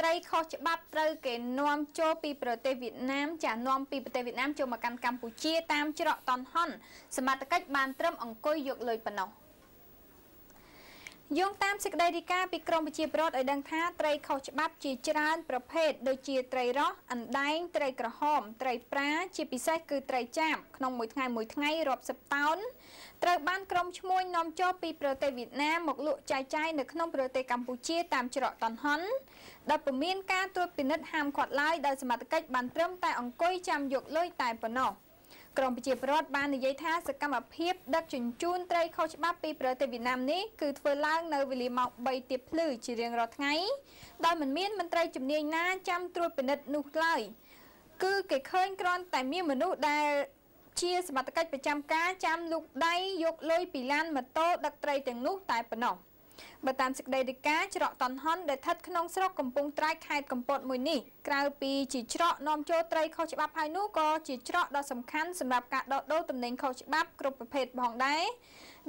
ត្រីខុសច្បាប់ត្រូវគេនាំចូលពីប្រទេសវៀតណាមចានាំពីប្រទេសវៀតណាមចូលមកកាន់កម្ពុជាតាមច្រកតនហុនសមត្ថកិច្ចបានត្រឹមអង្គុយយកលុយប៉ុណ្ណោះ យោងតាមសេចក្តីរាយការណ៍ពីក្រមវិជាប្រវត្តិឲ្យដឹងថាត្រីខុសច្បាប់ជាច្រើនប្រភេទដូចជាត្រីរ៉ស់អណ្ដែងត្រីក្រហមត្រីប្រាជាពិសេសគឺត្រីចាបក្នុងមួយថ្ងៃមួយថ្ងៃរាប់សិបតោនត្រូវបានក្រុមឈ្មួញនាំចូលពីប្រទេសវៀតណាមមកលក់ចាយចាយនៅក្នុងប្រទេសកម្ពុជាតាមច្រកតនហុនដែលពុំមានការត្រួតពិនិត្យហាមឃាត់ឡើយដោយសមត្ថកិច្ចបានត្រឹមតែអង្គុយចាំយកលុយតែប៉ុណ្ណោះ ក្រមប្រជាពលរដ្ឋបាននិយាយថាសកម្មភាពដឹកជញ្ជូនត្រីខុសច្បាប់ពីប្រទេសវៀតណាមនេះគឺធ្វើឡើងនៅវេលាម៉ោង3ទៀបភ្លឺជារៀងរាល់ថ្ងៃដោយមិនមានមន្ត្រីជំនាញណាចាំត្រួតពិនិត្យនោះឡើយគឺគេឃើញគ្រាន់តែមានមនុស្សដែលជាសមត្ថកិច្ចប្រចាំការចាំលូកដៃយកលុយពីឡានម៉ូតូដឹកត្រីទាំងនោះតែប៉ុណ្ណោះ បើតាមសេចក្តីរាយការណ៍ច្រកតនហុនដែលស្ថិតក្នុងស្រុកកំពង់ត្រាចខេត្តកំពតមួយនេះក្រៅពីជាច្រកនាំចូលត្រីខុសច្បាប់ហើយនោះក៏ជាច្រកដ៏សំខាន់សម្រាប់ការដកដូរទំនិញខុសច្បាប់គ្រប់ប្រភេទផងដែរ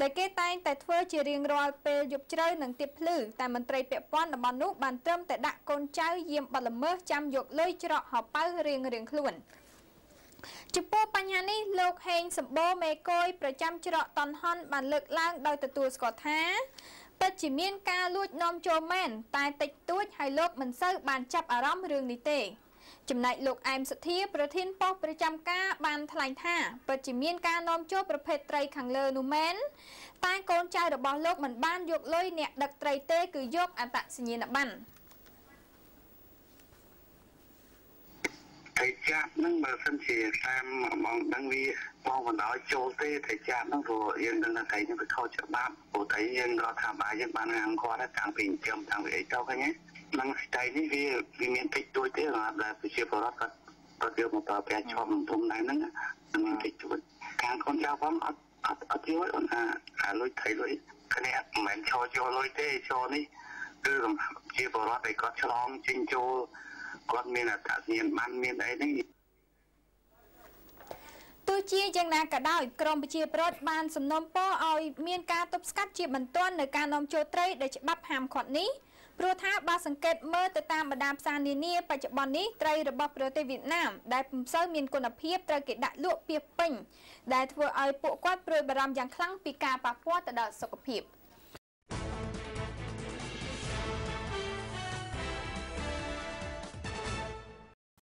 ដែលគេតែងតែធ្វើជារៀងរាល់ពេលយប់ជ្រៅនិងទៀបភ្លឺតែមន្ត្រីពាក់ព័ន្ធតំបន់នោះបានត្រឹមតែដាក់កូនចៅយាមបទល្មើសចាំយកលុយច្រកហោប៉ៅរៀងរៀងខ្លួនចំពោះបញ្ហានេះលោកហេងសម្បូរមេកុយប្រចាំច្រកតនហុនបានលើកឡើងដោយទទួលស្គាល់ថាពិត ជាមានការលួចនាំចូលមែនតែតិចតួចហើយលោកមិនសូវបានចាប់អារម្មណ៍រឿងនេះទេចំណែកលោកអែមសធាប្រធានប៉ុស្តិ៍ប្រចាំការបានថ្លែងថាពិតជាមានការនាំចូលប្រភេទត្រីខាងលើនោះមែនតែកូនចៅរបស់លោកមិនបានយកលុយអ្នកដឹកត្រីទេគឺយកអត្តសញ្ញាណប័ណ្ណត្រី ចាប់ហ្នឹងបើសិនជាតាមមកដឹងវាបងបណ្ដោយចូលទេត្រីចាប់ហ្នឹងព្រោះយើងដឹងថាត្រីហ្នឹងវាខុសច្បាប់ព្រោះត្រីយើងរដ្ឋាភិបាលយើងបានហាមឃាត់តាំងពីចិញ្ចឹមតាំងពីអីទៅឃើញទេហ្នឹងត្រីនេះវាវាមានតិចតួចទេសម្រាប់ដែលប្រជាពលរដ្ឋគាត់គាត់យកមកប្រើប្រាស់ឈប់ធំដែរហ្នឹងមានតិចតួចខាងកូនចៅផងអត់អត់អត់យកអូនថាអាលុយត្រីលុយគ្នាមិនមែនឈរយកលុយទេឈរនេះគឺជាពលរដ្ឋដែលគាត់ឆ្លងចេញចូល គាត់មានអត្តសញ្ញាណប័ណ្ណមានអីហ្នឹងទោះជាយ៉ាងណាក៏ដោយក្រមប្រជាប្រដ្ឋបានសំណូមពរឲ្យមានការទប់ស្កាត់ជាបន្ទាន់នៅការនាំចូលត្រីដែលច្បាប់ហាមឃាត់នេះព្រោះថាបើសង្កេតមើលទៅតាមបណ្ដាផ្សារនានាបច្ចុប្បន្ននេះត្រីរបស់ប្រទេសវៀតណាមដែលពុំសូវមានគុណភាពត្រូវគេដាក់លក់ពាសពេញដែលធ្វើឲ្យពួកគាត់ព្រួយបារម្ភយ៉ាងខ្លាំងពីការប៉ះពាល់ទៅដល់សុខភាព។